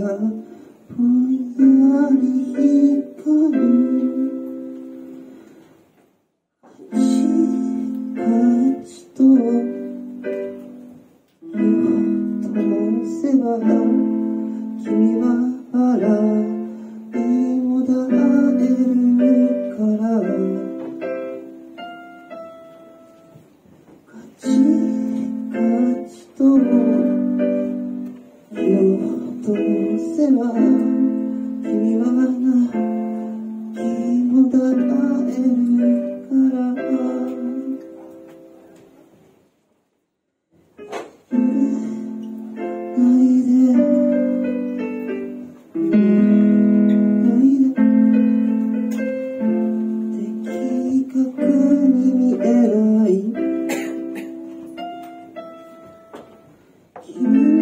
ぼんやり光るカチカチと目を通せば君はを通せば君は泣きもだえるから揺れないで揺れないで的確に見えない君の